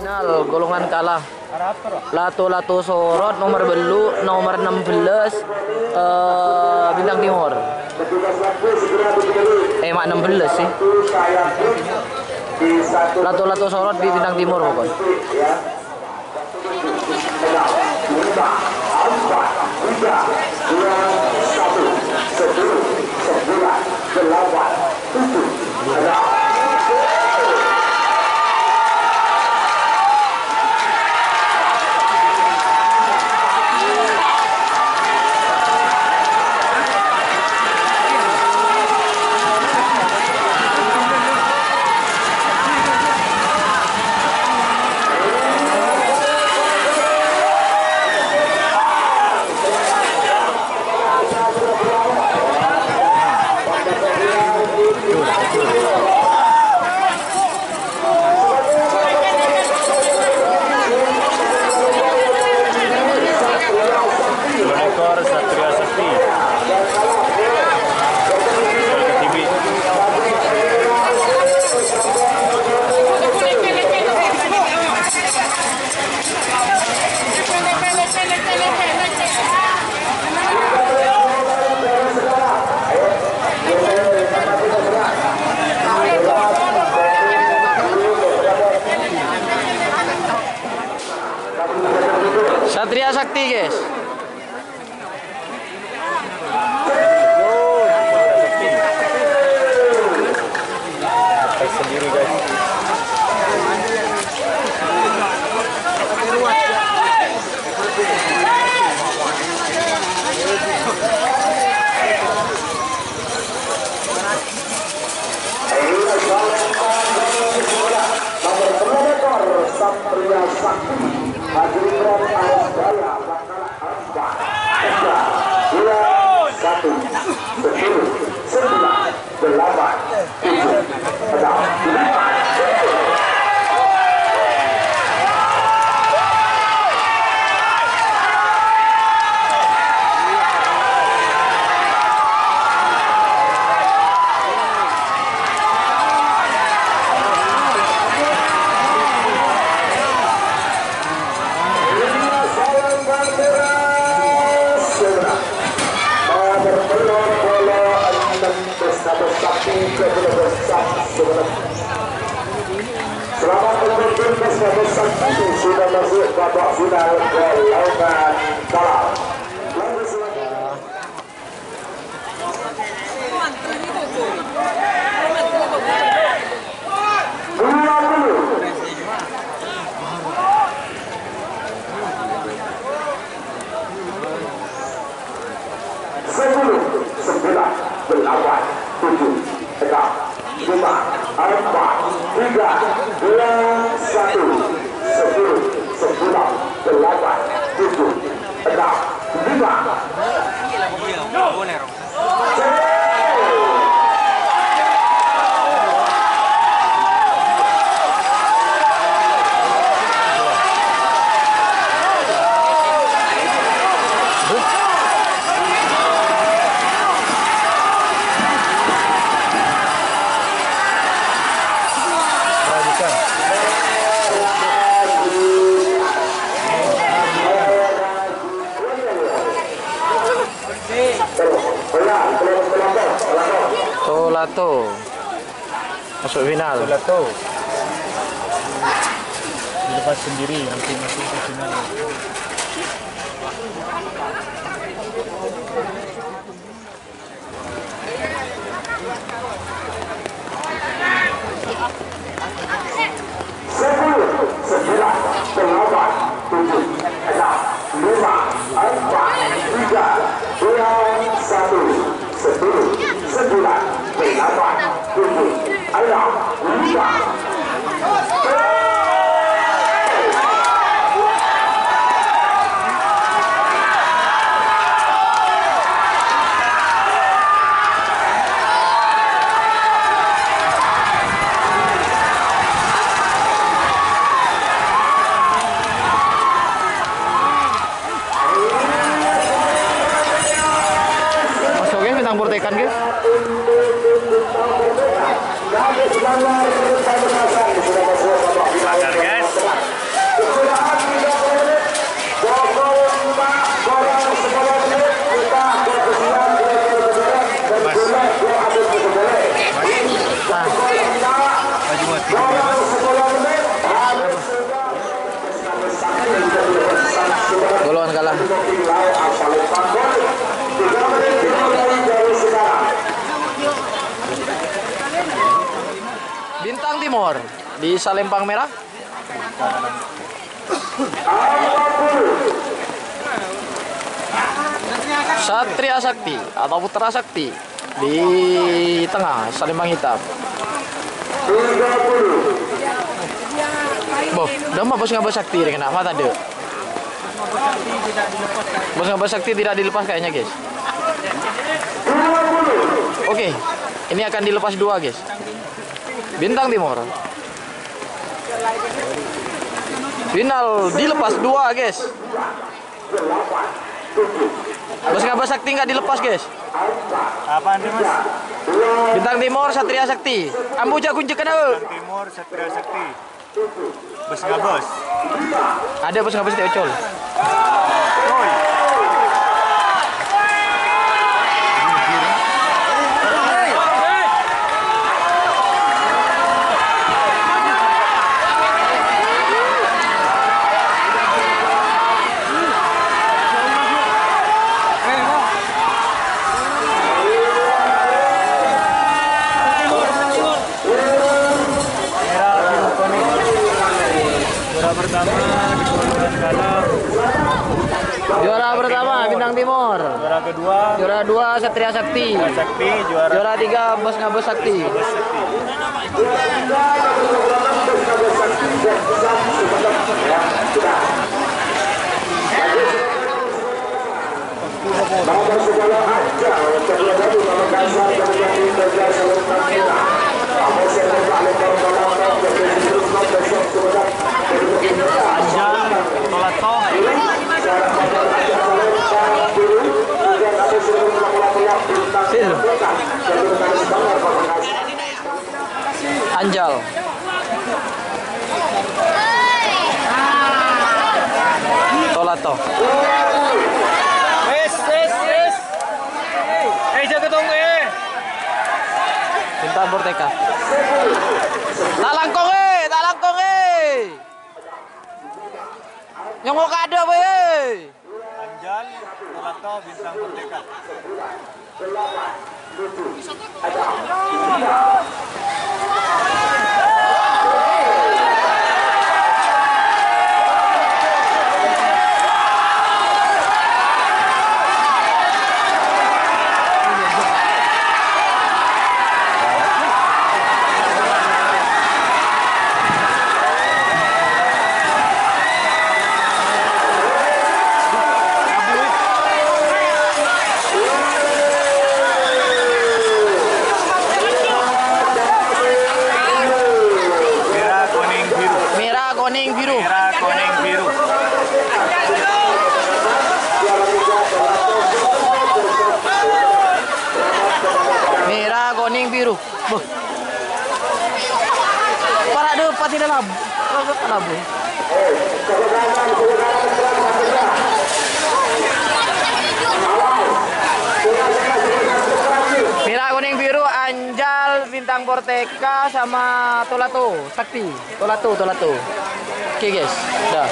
final golongan kalah. Lato-Lato Sorot nomor belu nomor 16 uh, eh, Bintang Timur. Eh mak 16 sih. Lato-Lato Sorot di Bintang Timur pokoknya. Nào, Nguyễn Vạn. Satria Sakti, guys. Tes sendiri guys. Satria Sakti Hadirin Arus Jaya Bakalah Arba Tiga Dua Satu Sepuluh Sembilan Delapan Tujuh Enam Lima Salam Bandera Sudah Berpeluk bola enam bersatu sakti kepada bersatu sebenarnya Selamat untuk tim bersatu sakti sudah masuk lima, empat, tiga, dua, satu, sepuluh, ผู้นำเป็นรัฐบาลที่อยู่เป็ดาว Masuk final. Lato. Dilepas sendiri nanti masuk ke final. sepuluh, Kecamatan Golongan kalah. Timur di Salempang Merah. Satria Sakti atau Putra Sakti di tengah Salempang Hitam. 30 Boh, udah mah bos ngabas sakti dengan apa tadi? Bos ngabas sakti tidak dilepas kayaknya guys. 20 Oke, ini akan dilepas dua guys. Bintang Timur. Final dilepas dua guys. Bos ngabas sakti nggak dilepas guys. Apaan sih mas? Bintang Timur Satria Sakti. Ambuja kunci kenal. Timur Satria Sakti. Bos? Ada bos ngabas sakti Ocol. Oi. Pertama Bintang Timur. Juara kedua Juara dua Satria Sakti. Sakti. Juara Juara tiga Bos ngabas sakti. Segala aja kita. Besok sudah Sil. Anjal. Tolato. Wes, wes, wes. Eh, jaga tunggu eh. Bintang Borteka. Tak langkong eh, tak langkong eh. Nyongok ada eh. Anjal, Tolato, Bintang Merdeka. Merah, kuning, biru. Merah, kuning, biru. Merah, kuning, biru. Boh. Para de pati dalam. Labu. Merah, kuning, biru, Borteka, sama Tolato, Sakti. Tolato, Tolato. Oke guys, udah.